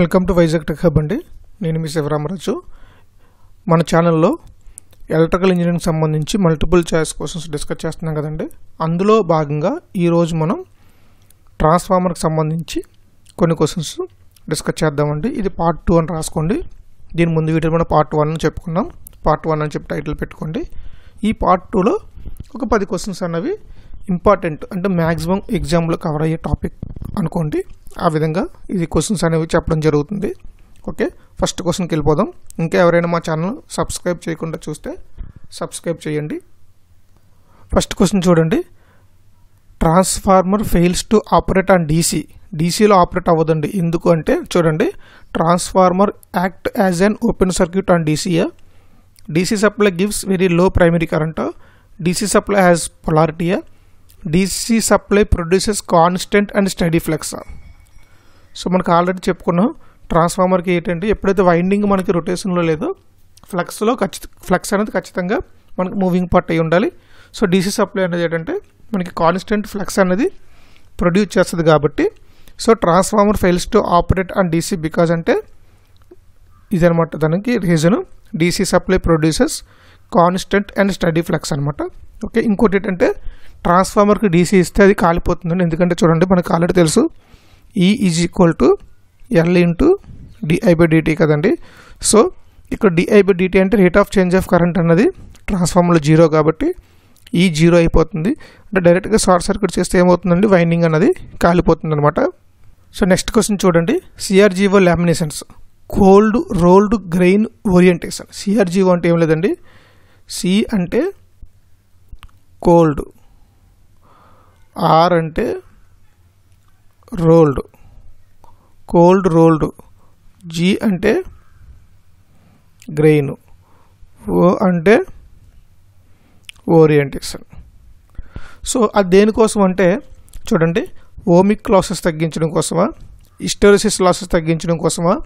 Welcome to Vizag tech hub అండి. నేను మీ శివరామరాజు. మన ఛానల్లో ఎలక్ట్రికల్ ఇంజనీరింగ్ సంబంధించి మల్టిపుల్ చాయిస్ క్వశ్చన్స్ డిస్కస్ చేస్తున్నాం కదండి. అందులో భాగంగా ఈరోజు మనం ట్రాన్స్ఫార్మర్కి సంబంధించి కొన్ని క్వశ్చన్స్ డిస్కస్ చేద్దామండి. ఇది పార్ట్ టూ అని రాసుకోండి. దీని ముందు వీటిలో మనం పార్ట్ వన్ అని చెప్పుకున్నాం పార్ట్ వన్ అని చెప్పి టైటిల్ పెట్టుకోండి. ఈ పార్ట్ టూలో ఒక పది క్వశ్చన్స్ అన్నవి ఇంపార్టెంట్ అంటే మ్యాక్సిమం ఎగ్జామ్లో కవర్ అయ్యే టాపిక్ అనుకోండి. ఆ విధంగా ఇది క్వశ్చన్స్ అనేవి చెప్పడం జరుగుతుంది. ఓకే? ఫస్ట్ క్వశ్చన్కి వెళ్ళిపోదాం ఇంకా ఎవరైనా మా ఛానల్ సబ్స్క్రైబ్ చేయకుండా చూస్తే సబ్స్క్రైబ్ చేయండి. ఫస్ట్ క్వశ్చన్ చూడండి. Transformer fails to operate on DC డీసీలో operate అవ్వదండి. ఎందుకు అంటే చూడండి. Transformer act as an open circuit on DCA DC supply gives very low primary current DC supply has పొలారిటీయా DC supply produces constant and study flex so మనకు already చెప్పుకున్నాం ట్రాన్స్ఫార్మర్కి ఏంటంటే ఎప్పుడైతే winding మనకి రొటేషన్లో లేదో ఫ్లక్స్లో ఖచ్చిత ఫ్లక్స్ అనేది ఖచ్చితంగా మనకి మూవింగ్ పార్ట్ అయి ఉండాలి. సో డీసీ సప్లై అనేది ఏంటంటే మనకి కాన్స్టెంట్ ఫ్లక్స్ అనేది ప్రొడ్యూస్ చేస్తుంది కాబట్టి so transformer fails to operate and DC because అంటే ఇదనమాట దానికి reason DC supply produces constant and study flux అనమాట ఓకే ఇంకోటి ఏంటంటే ట్రాన్స్ఫార్మర్కి డీసీ ఇస్తే అది కాలిపోతుందండి. ఎందుకంటే చూడండి మనకు ఆల్రెడీ తెలుసు. E is equal to L into di by dt కదండి. సో ఇక్కడ డిఐ బై డిటీ అంటే rate of change of current అన్నది ట్రాన్స్ఫార్మర్లో జీరో కాబట్టి ఈ జీరో అయిపోతుంది. అంటే డైరెక్ట్గా షార్ట్ సర్క్యూట్ చేస్తే ఏమవుతుందండి? వైండింగ్ అన్నది కాలిపోతుంది అనమాట సో నెక్స్ట్ క్వశ్చన్ చూడండి CRGO laminations cold rolled grain orientation CRGO అంటే ఏం లేదండి? సి అంటే కోల్డ్ ఆర్ అంటే రోల్డ్ కోల్డ్ రోల్డ్ జీ అంటే గ్రెయిన్ ఓ అంటే ఓరియంటేషన్ సో అది దేనికోసం అంటే చూడండి ఓమిక్ లాసెస్ తగ్గించడం కోసమా? హిస్టోరిసిస్ లాసెస్ తగ్గించడం కోసమా?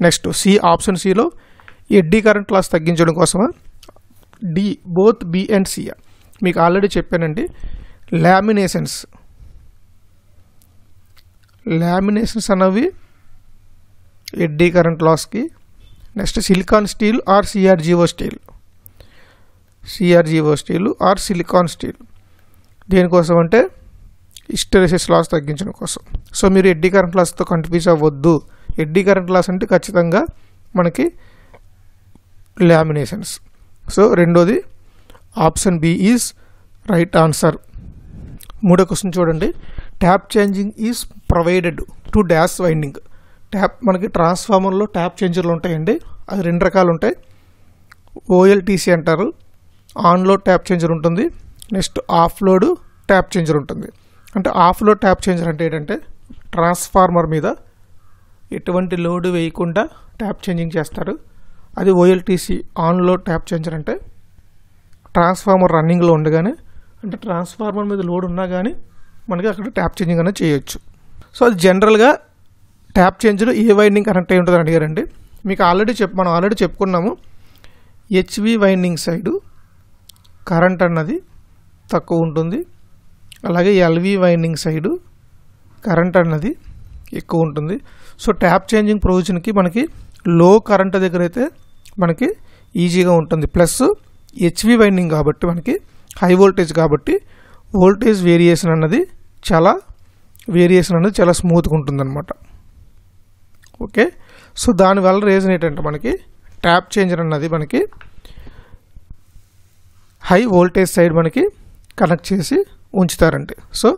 నెక్స్ట్ సి ఆప్షన్ సిలో ఎడ్డీ కరెంట్ లాస్ తగ్గించడం కోసమా? D both B and C మీకు ఆల్రెడీ చెప్పానండి. లామినేషన్స్ లామినేషన్స్ అనేవి ఎడ్డీ కరెంట్ లాస్కి next silicon steel or CRGO steel. CRGO steel or silicon steel. దేనికోసం అంటే హిస్టరిసిస్ లాస్ తగ్గించడం కోసం. సో మీరు ఎడ్డీ కరెంట్ లాస్తో కన్ఫ్యూజ్ అవ్వద్దు. ఎడ్డీ కరెంట్ లాస్ అంటే ఖచ్చితంగా మనకి లామినేషన్స్ సో రెండోది option B is right answer. మూడో క్వశ్చన్ చూడండి. Tap changing is provided to dash winding tap మనకి ట్రాన్స్ఫార్మర్లో ట్యాప్ చేంజర్లు ఉంటాయండి. అది రెండు రకాలు ఉంటాయి. ఓఎల్టీసీ అంటారు. ఆన్లోడ్ ట్యాప్ చేంజర్ ఉంటుంది. Next off load tap changer ఉంటుంది. అంటే ఆఫ్లోడ్ ట్యాప్ చేంజర్ అంటే ఏంటంటే ట్రాన్స్ఫార్మర్ మీద ఎటువంటి లోడ్ వేయకుండా ట్యాప్ చేంజింగ్ చేస్తారు. అది ఓఎల్టీసీ ఆన్లో ట్యాప్ చేంజర్ అంటే ట్రాన్స్ఫార్మర్ రన్నింగ్లో ఉండగానే అంటే ట్రాన్స్ఫార్మర్ మీద లోడ్ ఉన్నా కానీ మనకి అక్కడ ట్యాప్ చేంజింగ్ అనేది చేయొచ్చు. సో అది జనరల్గా ట్యాప్ చేంజ్లో ఏ వైండింగ్ కనెక్ట్ అయి ఉంటుందని అడిగారండి. మీకు ఆల్రెడీ చెప్ మనం ఆల్రెడీ చెప్పుకున్నాము. హెచ్వి వైండింగ్ సైడు కరెంట్ అన్నది తక్కువ ఉంటుంది. అలాగే ఎల్వి వైండింగ్ సైడు కరెంట్ అన్నది ఎక్కువ ఉంటుంది. సో ట్యాప్ చేంజింగ్ ప్రొవిజన్కి మనకి లో కరెంట్ దగ్గర అయితే మనకి ఈజీగా ఉంటుంది. ప్లస్ హెచ్వి వైండింగ్ కాబట్టి మనకి హై వోల్టేజ్ కాబట్టి వోల్టేజ్ వేరియేషన్ అన్నది చాలా వేరియేషన్ అనేది చాలా స్మూత్గా ఉంటుందన్నమాట. ఓకే? సో దానివల్ల రీజన్ ఏంటంటే మనకి ట్యాప్ చేంజర్ అన్నది మనకి హై వోల్టేజ్ సైడ్ మనకి కనెక్ట్ చేసి ఉంచుతారండి so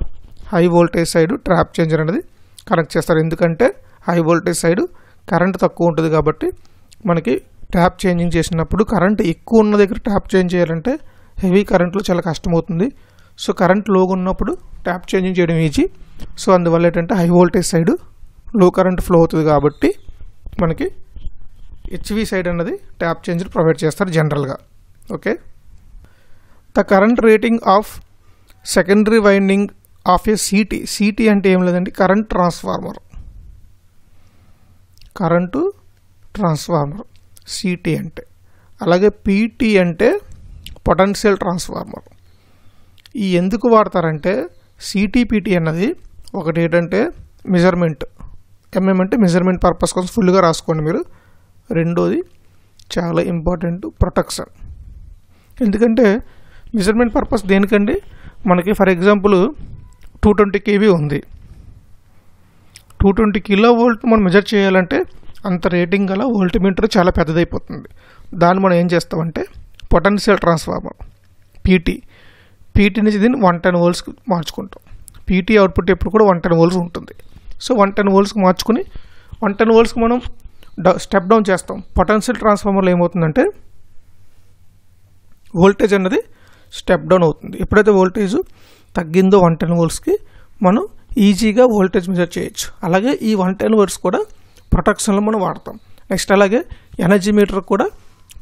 high voltage side tap changer అనేది కనెక్ట్ చేస్తారు. ఎందుకంటే హై వోల్టేజ్ సైడ్ కరెంట్ తక్కువ ఉంటుంది కాబట్టి మనకి ట్యాప్ చేంజింగ్ చేసినప్పుడు కరెంట్ ఎక్కువ ఉన్న దగ్గర ట్యాప్ చేంజ్ చేయాలంటే హెవీ కరెంట్లో చాలా కష్టమవుతుంది. సో కరెంట్ లోగా ఉన్నప్పుడు ట్యాప్ చేంజింగ్ చేయడం ఈజీ. సో అందువల్ల ఏంటంటే హై వోల్టేజ్ సైడ్లో కరెంట్ ఫ్లో అవుతుంది కాబట్టి మనకి హెచ్వి సైడ్ అన్నది ట్యాప్ చేంజర్ ప్రొవైడ్ చేస్తారు జనరల్గా. Okay? The current rating of secondary winding of a CT CT అంటే ఏం లేదండి current transformer. Current transformer CT అంటే. అలాగే పీటీ అంటే పొటెన్షియల్ ట్రాన్స్ఫార్మర్. ఈ ఎందుకు వాడతారంటే సిటీపీటీ అన్నది ఒకటి ఏంటంటే మెజర్మెంట్ ఎంఎం అంటే మెజర్మెంట్ పర్పస్ కోసం ఫుల్గా రాసుకోండి మీరు. రెండోది చాలా ఇంపార్టెంట్ ప్రొటెక్షన్ ఎందుకంటే మెజర్మెంట్ పర్పస్ దేనికండి? మనకి for example two twenty KV ఉంది. టూ ట్వంటీ కిలో వోల్ట్ మనం మెజర్ చేయాలంటే అంత రేటింగ్ గల వోల్టీమీటర్ చాలా పెద్దదైపోతుంది. దాన్ని మనం ఏం చేస్తామంటే పొటెన్షియల్ ట్రాన్స్ఫార్మర్ పీటీ పీటీ నుంచి దీన్ని వన్ టెన్ వోల్ట్స్కి మార్చుకుంటాం. పీటీ అవుట్పుట్ ఎప్పుడు కూడా వన్ టెన్ వోల్ట్స్ ఉంటుంది. సో వన్ టెన్ వోల్ట్స్కి మార్చుకుని వన్ టెన్ వోల్ట్స్కి మనం స్టెప్ డౌన్ చేస్తాం. పొటెన్షియల్ ట్రాన్స్ఫార్మర్లో ఏమవుతుందంటే వోల్టేజ్ అన్నది స్టెప్ డౌన్ అవుతుంది. ఎప్పుడైతే వోల్టేజ్ తగ్గిందో వన్ టెన్ వోల్ట్స్కి మనం ఈజీగా వోల్టేజ్ మెజర్ చేయొచ్చు. అలాగే ఈ వన్ టెన్ వోల్ట్స్ కూడా ప్రొటెక్షన్లో మనం వాడతాం. నెక్స్ట్ అలాగే ఎనర్జీ మీటర్ కూడా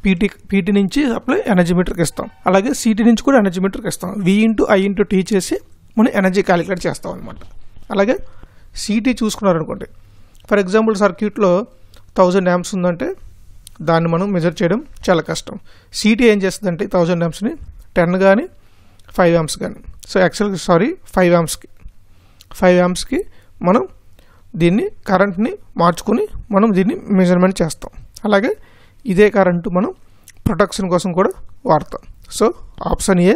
పీటీ పీటీ నుంచి సప్లై ఎనర్జీ మీటర్కి ఇస్తాం. అలాగే సిటీ నుంచి కూడా ఎనర్జీ మీటర్కి ఇస్తాం. V into I into T చేసి మనం ఎనర్జీ క్యాలిక్యులేట్ చేస్తాం అనమాట అలాగే సిటీ చూసుకున్నారనుకోండి. ఫర్ ఎగ్జాంపుల్ సర్క్యూట్లో థౌజండ్ యాంప్స్ ఉందంటే దాన్ని మనం మెజర్ చేయడం చాలా కష్టం. సిటీ ఏం చేస్తుందంటే థౌజండ్ యాంప్స్ని టెన్ కానీ ఫైవ్ యాంప్స్ కానీ సో యాక్చువల్గా సారీ ఫైవ్ యాంప్స్కి ఫైవ్ యాంప్స్కి మనం దీన్ని కరెంట్ని మార్చుకొని మనం దీన్ని మెజర్మెంట్ చేస్తాం. అలాగే ఇదే కరెంటు మనం ప్రొటెక్షన్ కోసం కూడా వాడతాం. సో ఆప్షన్ ఏ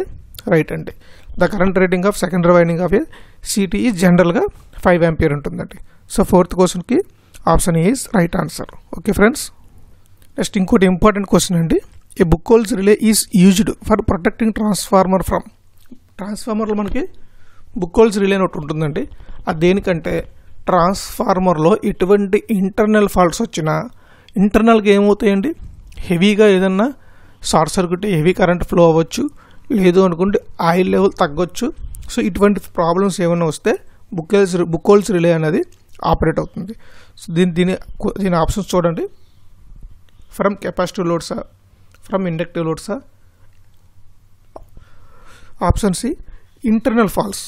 రైట్ అండి. The current rating of secondary winding of a సిటీఈ జనరల్గా ఫైవ్ ఎంపీర్ ఉంటుందండి. సో ఫోర్త్ క్వశ్చన్కి option A is right answer okay friends next ఇంకోటి ఇంపార్టెంట్ క్వశ్చన్ అండి. A Buchholz relay is used for protecting transformer from ట్రాన్స్ఫార్మర్లో మనకి book holes relay ఒకటి ఉంటుందండి. అది దేనికంటే ట్రాన్స్ఫార్మర్లో ఎటువంటి ఇంటర్నల్ ఫాల్ట్స్ వచ్చినా ఇంటర్నల్గా ఏమవుతాయండి? హెవీగా ఏదన్నా short circuit heavy current flow అవ్వచ్చు లేదు అనుకుంటే ఆయిల్ లెవెల్ తగ్గొచ్చు. సో ఇటువంటి ప్రాబ్లమ్స్ ఏమైనా వస్తే Buchholz Buchholz relay అనేది ఆపరేట్ అవుతుంది. సో దీని దీని దీని ఆప్షన్స్ చూడండి. ఫ్రమ్ కెపాసిటివ్ లోడ్సా? From inductive లోడ్సా? Option C internal faults.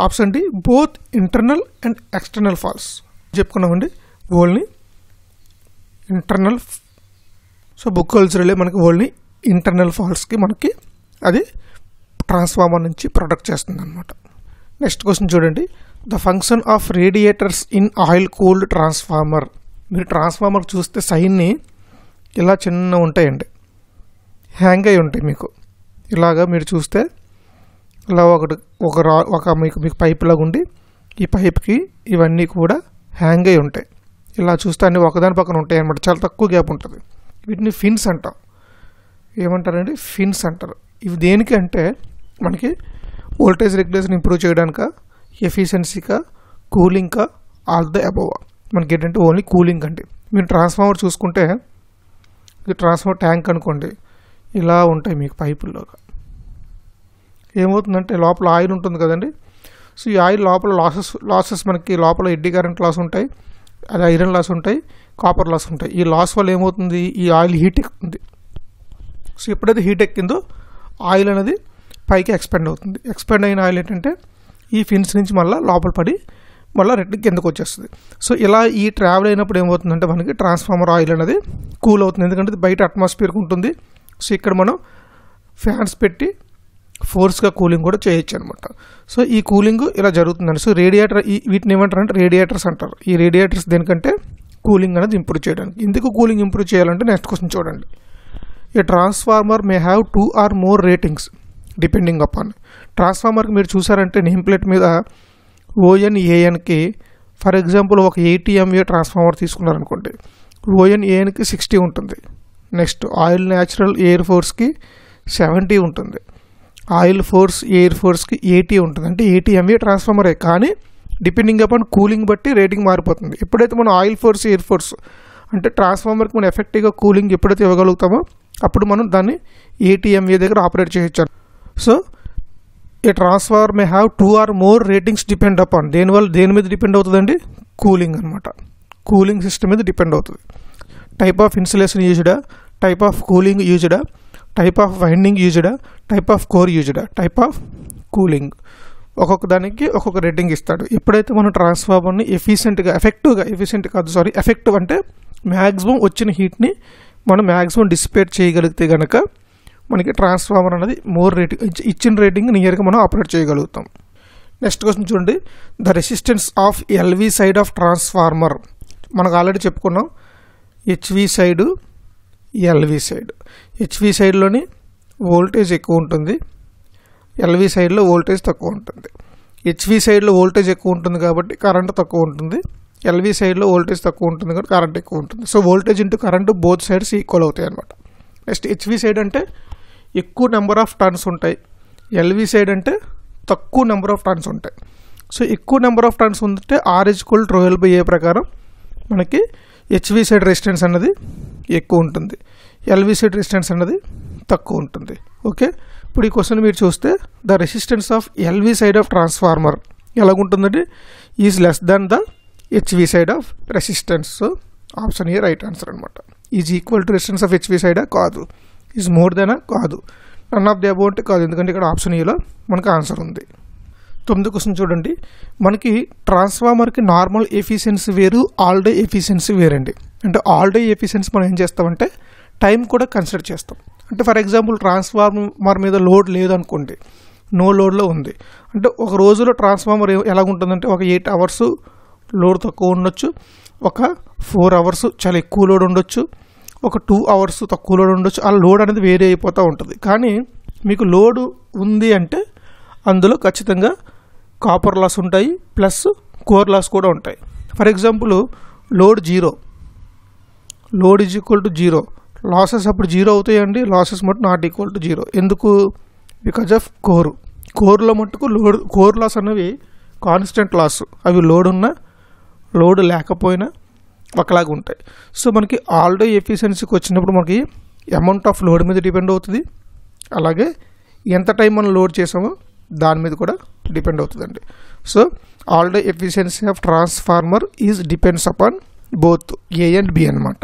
Option D both internal and external faults. చెప్పుకున్నామండి. Only internal so Buchholz relay మనకి ఓన్లీ ఇంటర్నల్ ఫాల్స్కి మనకి అది ట్రాన్స్ఫార్మర్ నుంచి ప్రొటెక్ట్ చేస్తుంది అనమాట నెక్స్ట్ క్వశ్చన్ చూడండి. The function of radiators in oil cooled transformer మీరు transformer చూస్తే సైన్ని ఇలా చిన్న ఉంటాయండి. హ్యాంగ్ అయి ఉంటాయి మీకు. ఇలాగా మీరు చూస్తే ఇలా ఒకటి ఒక రా ఒక మీకు మీకు పైప్ లాగా ఉండి ఈ పైప్కి ఇవన్నీ కూడా హ్యాంగ్ అయి ఉంటాయి. ఇలా చూస్తే అన్ని ఒకదాని పక్కన ఉంటాయి అనమాట చాలా తక్కువ గ్యాప్ ఉంటుంది. వీటిని ఫిన్స్ అంటాం. ఏమంటారండి? ఫిన్స్ అంటారు. ఇవి దేనికి అంటే మనకి వోల్టేజ్ రెగ్యులేషన్ ఇంప్రూవ్ చేయడానిక ఎఫిషియన్సీకా కూలింగ్కా ఆల్ ద అబోవ్. మనకి ఏంటంటే ఓన్లీ కూలింగ్ అండి. మీరు ట్రాన్స్ఫార్మర్ చూసుకుంటే ఇది ట్రాన్స్ఫార్మర్ ట్యాంక్ అనుకోండి ఇలా ఉంటాయి మీకు పైపుల్లోగా. ఏమవుతుందంటే లోపల ఆయిల్ ఉంటుంది కదండి. సో ఈ ఆయిల్ లోపల లాసెస్ లాసెస్ మనకి లోపల ఎడ్డీ కరెంట్ లాస్ ఉంటాయి. అలా ఐరన్ లాస్ ఉంటాయి కాపర్ లాస్ ఉంటాయి. ఈ లాస్ వల్ల ఏమవుతుంది? ఈ ఆయిల్ హీట్ ఎక్కుతుంది సో ఎప్పుడైతే హీట్ ఎక్కిందో ఆయిల్ అనేది పైకి ఎక్స్పెండ్ అవుతుంది. ఎక్స్పెండ్ అయిన ఆయిల్ ఏంటంటే ఈ ఫిన్స్ నుంచి మళ్ళీ లోపల పడి మళ్ళీ రెడ్ కిందకు వచ్చేస్తుంది. సో ఇలా ఈ ట్రావెల్ అయినప్పుడు ఏమవుతుందంటే మనకి ట్రాన్స్ఫార్మర్ ఆయిల్ అనేది కూల్ అవుతుంది. ఎందుకంటే బయట అట్మాస్ఫియర్కి ఉంటుంది. సో ఇక్కడ మనం ఫ్యాన్స్ పెట్టి ఫోర్స్గా కూలింగ్ కూడా చేయొచ్చు అనమాట సో ఈ కూలింగ్ ఇలా జరుగుతుందండి. సో రేడియేటర్ ఈ వీటిని ఏమంటారు అంటే రేడియేటర్స్ అంటారు. ఈ రేడియేటర్స్ దేనికంటే కూలింగ్ అనేది ఇంప్రూవ్ చేయడానికి. ఎందుకు కూలింగ్ ఇంప్రూవ్ చేయాలంటే నెక్స్ట్ క్వశ్చన్ చూడండి. A transformer may have two or more ratings depending upon. ట్రాన్స్ఫార్మర్కి మీరు చూసారంటే నేమ్ ప్లేట్ మీద ఓఎన్ ఏఎన్కి ఫర్ ఎగ్జాంపుల్ ఒక ఎయిటీ ఎంఏ ట్రాన్స్ఫార్మర్ తీసుకున్నారనుకోండి. ఓఎన్ ఏఎన్కి సిక్స్టీ ఉంటుంది. నెక్స్ట్ ఆయిల్ న్యాచురల్ ఎయిర్ ఫోర్స్కి సెవెంటీ ఉంటుంది. ఆయిల్ ఫోర్స్ ఎయిర్ ఫోర్స్కి ఏటీ ఉంటుంది. అంటే ఏటీ ఎంఏ ట్రాన్స్ఫార్మరే కానీ డిపెండింగ్ అపాన్ కూలింగ్ బట్టి రేటింగ్ మారిపోతుంది. ఎప్పుడైతే మనం ఆయిల్ ఫోర్స్ ఎయిర్ ఫోర్స్ అంటే ట్రాన్స్ఫార్మర్కి మనం ఎఫెక్టివ్గా కూలింగ్ ఎప్పుడైతే ఇవ్వగలుగుతామో అప్పుడు మనం దాన్ని ఏటీఎంఏ దగ్గర ఆపరేట్ చేయొచ్చు. So a transformer may have two or more ratings depend upon దేనివల్ల దేని మీద డిపెండ్ అవుతుందండి? కూలింగ్ అనమాట కూలింగ్ సిస్టమ్ మీద డిపెండ్ అవుతుంది. టైప్ ఆఫ్ ఇన్సులేషన్ యూజ్డా టైప్ ఆఫ్ కూలింగ్ యూజ్డా టైప్ ఆఫ్ వైండింగ్ యూజ్డా టైప్ ఆఫ్ కోర్ యూజ్డా టైప్ ఆఫ్ కూలింగ్ ఒక్కొక్క దానికి ఒక్కొక్క రేటింగ్ ఇస్తాడు. ఎప్పుడైతే మనం ట్రాన్స్ఫార్మర్ని ఎఫిషియెంట్గా ఎఫెక్టివ్గా ఎఫిషియెంట్ కాదు సారీ ఎఫెక్టివ్ అంటే మ్యాక్సిమం వచ్చిన హీట్ని మనం మ్యాక్సిమం డిసిపేట్ చేయగలిగితే కనుక మనకి ట్రాన్స్ఫార్మర్ అనేది మోర్ రేటింగ్ ఇచ్చిన రేటింగ్ నియర్గా మనం ఆపరేట్ చేయగలుగుతాం. నెక్స్ట్ క్వశ్చన్ చూడండి. The resistance of LV side of transformer మనకు ఆల్రెడీ చెప్పుకున్నాం. HV side LV side. HV సైడ్లోని voltage ఎక్కువ ఉంటుంది. ఎల్వి సైడ్లో వోల్టేజ్ తక్కువ ఉంటుంది. హెచ్వి సైడ్లో వోల్టేజ్ ఎక్కువ ఉంటుంది కాబట్టి కరెంట్ తక్కువ ఉంటుంది. ఎల్వి సైడ్లో వోల్టేజ్ తక్కువ ఉంటుంది కాబట్టి కరెంట్ ఎక్కువ ఉంటుంది. So voltage into current both sides equal అవుతాయి అనమాట నెక్స్ట్ హెచ్వి సైడ్ అంటే ఎక్కువ నెంబర్ ఆఫ్ టర్న్స్ ఉంటాయి. ఎల్వి సైడ్ అంటే తక్కువ నెంబర్ ఆఫ్ టర్న్స్ ఉంటాయి. సో ఎక్కువ నెంబర్ ఆఫ్ టర్న్స్ ఉంటే ఆర్ ఈక్వల్ ట్రోయల్ బై ఏ ప్రకారం మనకి హెచ్వి సైడ్ రెసిస్టెన్స్ అన్నది ఎక్కువ ఉంటుంది. ఎల్వి సైడ్ రెసిస్టెన్స్ అన్నది తక్కువ ఉంటుంది. ఓకే? ఇప్పుడు ఈ క్వశ్చన్ మీరు చూస్తే the resistance of LV side of transformer ఎలాగుంటుందంటే is less than the HV side of resistance. Option A right answer అనమాట is equal to resistance of HV సైడా? కాదు. ఈజ్ మోర్ దెనా కాదు. నన్ ఆఫ్ ది అబౌ కాదు ఎందుకంటే ఇక్కడ option ఏలో మనకు answer ఉంది. తొమ్మిది క్వశ్చన్ చూడండి. మనకి ట్రాన్స్ఫార్మర్కి నార్మల్ ఎఫిషియన్సీ వేరు ఆల్ డే ఎఫిషియన్సీ వేరండి. అంటే ఆల్ డే ఎఫిషియన్సీ మనం ఏం చేస్తామంటే టైం కూడా కన్సిడర్ చేస్తాం. అంటే ఫర్ ఎగ్జాంపుల్ ట్రాన్స్ఫార్మర్ మీద లోడ్ లేదనుకోండి నో లోడ్లో ఉంది. అంటే ఒక రోజులో ట్రాన్స్ఫార్మర్ ఎలా ఉంటుందంటే ఒక ఎయిట్ అవర్స్ లోడ్ తక్కువ ఉండొచ్చు ఒక ఫోర్ అవర్స్ చాలా ఎక్కువ లోడ్ ఉండొచ్చు ఒక టూ అవర్స్ తక్కువ లోడ్ ఉండొచ్చు ఆ లోడ్ అనేది వేరే అయిపోతూ ఉంటుంది. కానీ మీకు లోడ్ ఉంది అంటే అందులో ఖచ్చితంగా కాపర్ లాస్ ఉంటాయి ప్లస్ కోర్ లాస్ కూడా ఉంటాయి. For example load zero load is equal to zero. Losses అప్పుడు జీరో అవుతాయండి లాసెస్ మటు నాట్ ఈక్వల్ టు జీరో. ఎందుకు? Because of core. కోర్లో మట్టుకు లోడ్ కోర్ లాస్ అనేవి కాన్స్టెంట్ లాస్. అవి లోడ్ ఉన్నా లోడ్ లేకపోయినా ఒకలాగా ఉంటాయి. సో మనకి ఆల్డో ఎఫిషియన్సీకి వచ్చినప్పుడు మనకి అమౌంట్ ఆఫ్ లోడ్ మీద డిపెండ్ అవుతుంది. అలాగే ఎంత టైం మనం లోడ్ చేసామో దాని మీద కూడా డిపెండ్ అవుతుందండి. So all day efficiency of transformer is depends upon both A and B అనమాట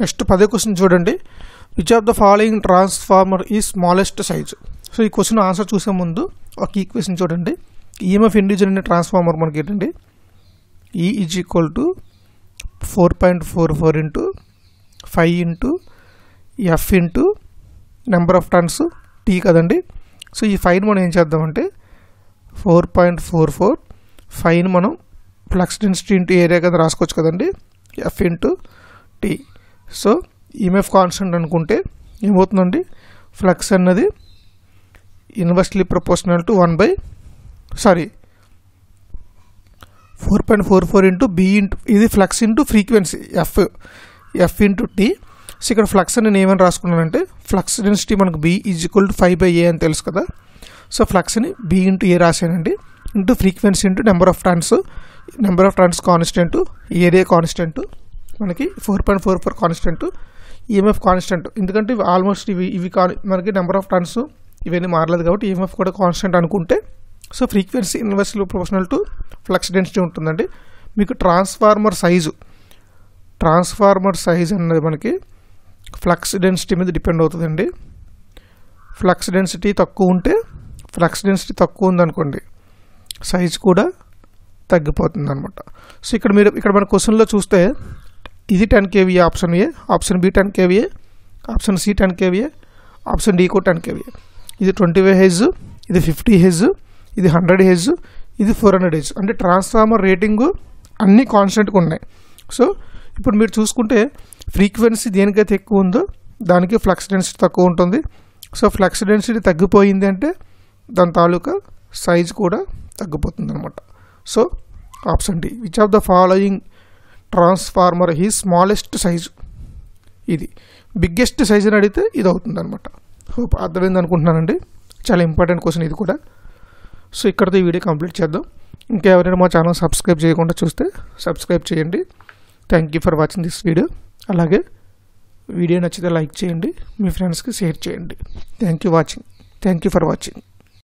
నెక్స్ట్ పదే క్వశ్చన్ చూడండి. Which of the following transformer ఈ స్మాలెస్ట్ సైజ్ సో ఈ క్వశ్చన్ ఆన్సర్ చూసే ముందు ఒక ఈక్వేషన్ చూడండి. ఈఎంఎఫ్ ఇండివిజువల్ అనే ట్రాన్స్ఫార్మర్ మనకి ఏంటండి? E E is equal to four point four four into five into F into number of turns T కదండి. సో ఈ ఫైన్ మనం ఏం చేద్దామంటే four point four four fine మనం ఫ్లక్స్ డెన్సిటీ ఇంటూ ఏరియా కదా రాసుకోవచ్చు కదండి. F into T so EMF constant అనుకుంటే ఏమవుతుందండి? ఫ్లక్స్ అన్నది inversely proportional to one by sorry four point four four into B into ఇది flux into frequency F F into T. So ఇక్కడ flux అని నేను ఏమని రాసుకున్నానంటే ఫ్లక్స్ డెన్సిటీ మనకు B is equal to five by A అని తెలుసు కదా. సో ఫ్లక్స్ని B into A రాశానండి. Into frequency into number of turns number of turns constant area constant మనకి four point four four constant EMF constant. ఎందుకంటే ఇవి almost ఇవి ఇవి కా మనకి నెంబర్ ఆఫ్ టర్న్స్ ఇవన్నీ మారలేదు కాబట్టి ఈఎంఎఫ్ కూడా కాన్స్టెంట్ అనుకుంటే so frequency inversely proportional to flux density ఉంటుందండి. మీకు ట్రాన్స్ఫార్మర్ సైజు ట్రాన్స్ఫార్మర్ సైజ్ అన్నది మనకి ఫ్లక్స్ డెన్సిటీ మీద డిపెండ్ అవుతుందండి. ఫ్లక్స్ డెన్సిటీ తక్కువ ఉంటే ఫ్లక్స్ డెన్సిటీ తక్కువ ఉందనుకోండి సైజ్ కూడా తగ్గిపోతుంది అనమాట సో ఇక్కడ మీరు ఇక్కడ మన క్వశ్చన్లో చూస్తే ఇది ten KVA option A option B ten KVA option C ten KVA option D కూడా టెన్ కేవీఏ ఇది ట్వంటీ వే హెజ్ ఇది ఫిఫ్టీ హెజ్ ఇది హండ్రెడ్ హెజ్ ఇది ఫోర్ హండ్రెడ్ హెజ్ అంటే ట్రాన్స్ఫార్మర్ రేటింగు అన్నీ కాన్స్టెంట్గా ఉన్నాయి. సో ఇప్పుడు మీరు చూసుకుంటే ఫ్రీక్వెన్సీ దేనికైతే ఎక్కువ ఉందో దానికి ఫ్లక్స్ డెన్సిటీ తక్కువ ఉంటుంది. సో ఫ్లక్స్ డెన్సిటీ తగ్గిపోయింది అంటే దాని తాలూకా సైజ్ కూడా తగ్గిపోతుంది అనమాట so option D which of the following transformer he smallest size ఇది బిగ్గెస్ట్ సైజుని అని అడిగితే ఇది అవుతుంది అనమాట హోప్ అర్థమైంది అనుకుంటున్నానండి. చాలా ఇంపార్టెంట్ క్వశ్చన్ ఇది కూడా. సో ఇక్కడితో ఈ వీడియో కంప్లీట్ చేద్దాం. ఇంకా ఎవరైనా మా ఛానల్ సబ్స్క్రైబ్ చేయకుండా చూస్తే సబ్స్క్రైబ్ చేయండి. Thank you for watching this video అలాగే వీడియో నచ్చితే లైక్ చేయండి. మీ ఫ్రెండ్స్కి షేర్ చేయండి. Thank you watching thank you for watching